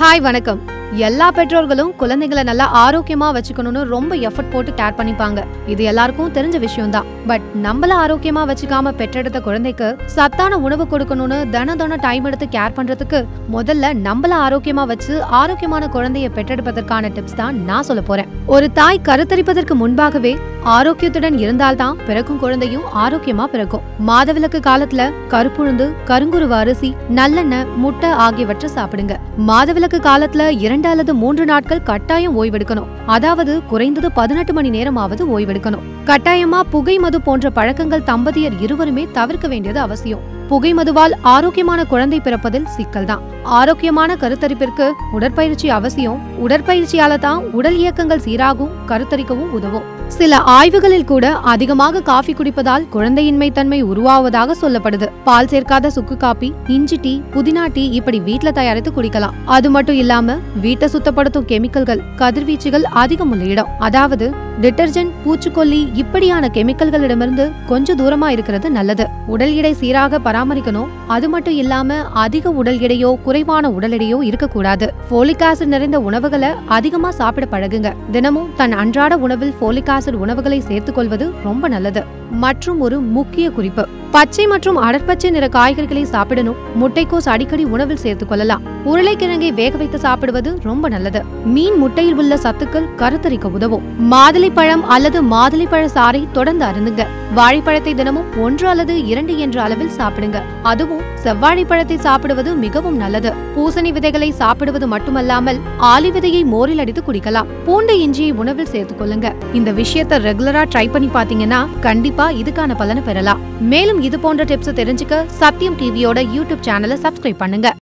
Hi வணக்கம். எல்லா பெற்றோர்களும் குழந்தைகளை நல்லா ஆரோக்கியமா வச்சுக்கணும்னு ரொம்ப எஃபர்ட் போட்டு கேர் பண்ணிப்பாங்க. இது எல்லாருக்கும் தெரிஞ்ச விஷயம் தான் பட் நம்மள ஆரோக்கியமா வச்சுக்காம பெற்றெடுத்த குழந்தைக்கு சத்தான உணவு கொடுக்கணும்னு தின டைம் எடுத்து கேர் பண்றதுக்கு முதல்ல நம்மள ஆரோக்கியமா வச்சு ஆரோக்கியமான குழந்தைய பெற்றெடுப்பதற்கான டிப்ஸ் தான் நான் சொல்ல போறேன். ஒரு தாய் கருத்தரிப்பதற்கு முன்பாகவே ஆரோக்கியத்துடன் இருந்தால்தான் பிறக்கும் குழந்தையும் ஆரோக்கியமா பிறக்கும். மாதவிலக்கு காலத்துல கருப்புழுந்து கருங்குருவ அரிசி நல்லெண்ணெய் முட்டை ஆகியவற்றை சாப்பிடுங்க. மாதவிலக்கு காலத்துல இரண்டு அல்லது மூன்று நாட்கள் கட்டாயம் ஓய்வெடுக்கணும். அதாவது குறைந்தது பதினெட்டு மணி நேரமாவது ஓய்வெடுக்கணும். கட்டாயமா புகை மது போன்ற பழக்கங்கள் தம்பதியர் இருவருமே தவிர்க்க வேண்டியது அவசியம். புகை மதுவால் ஆரோக்கியமான குழந்தை பிறப்பதில் சிக்கல் தான் ஆரோக்கியமான கருத்தரிப்பிற்கு உடற்பயிற்சி அவசியம். உடற்பயிற்சியால தான் உடல் இயக்கங்கள் சீராகும் கருத்தரிக்கவும் உதவும். சில ஆய்வுகளில் கூட அதிகமாக காஃபி குடிப்பதால் குழந்தையின்மை தன்மை உருவாவதாக சொல்லப்படுது. பால் சேர்க்காத சுக்கு காப்பி இஞ்சி டீ புதினா டீ இப்படி வீட்ல தயாரித்து குடிக்கலாம். அது மட்டும் இல்லாம வீட்டை சுத்தப்படுத்தும் கெமிக்கல்கள் கதிர்வீச்சுகள் அதிகம் உள்ள இடம். அதாவது டிட்டர்ஜென்ட் பூச்சிக்கொல்லி இப்படியான கெமிக்கல்களிடமிருந்து கொஞ்சம் தூரமா இருக்கிறது நல்லது. உடல் எடை சீராக பராமரிக்கணும். அது மட்டும் இல்லாம அதிக உடல் எடையோ குறைவான உடல் எடையோ இருக்கக்கூடாது. போலிக் ஆசிட் நிறைந்த உணவுகளை அதிகமா சாப்பிட பழகுங்க. தினமும் தன் அன்றாட உணவில் போலிக் ஆசிட் உணவுகளை சேர்த்துக் கொள்வது ரொம்ப நல்லது. மற்றும் ஒரு முக்கிய குறிப்பு. பச்சை மற்றும் அடற்பச்சை நிற காய்கறிகளை சாப்பிடணும். முட்டைக்கோஸ் அடிக்கடி உணவில் சேர்த்துக் கொள்ளலாம். உருளைக்கிழங்கை வேக வைத்து சாப்பிடுவது ரொம்ப நல்லது. மீன் முட்டையில் உள்ள சத்துக்கள் கருத்தரிக்க உதவும். மாதுளைப்பழம் அல்லது மாதுளைப்பழ சாறை தொடர்ந்து அருந்துங்க. வாழைப்பழத்தை தினமும் ஒன்று அல்லது இரண்டு என்ற அளவில் சாப்பிடுங்க. அதுவும் செவ்வாழை பழத்தை சாப்பிடுவது மிகவும் நல்லது. பூசணி விதைகளை சாப்பிடுவது மட்டுமல்லாமல் ஆலி விதையை மோரில் அடித்து குடிக்கலாம். பூண்டு இஞ்சியை உணவில் சேர்த்துக் கொள்ளுங்க. இந்த விஷயத்த ரெகுலரா ட்ரை பண்ணி பாத்தீங்கன்னா கண்டிப்பா இதுக்கான பலனை பெறலாம். மேலும் இது போன்ற டிப்ஸ் தெரிஞ்சுக்க சத்யம் டிவியோட யூடியூப் சேனலை சப்ஸ்கிரைப் பண்ணுங்க.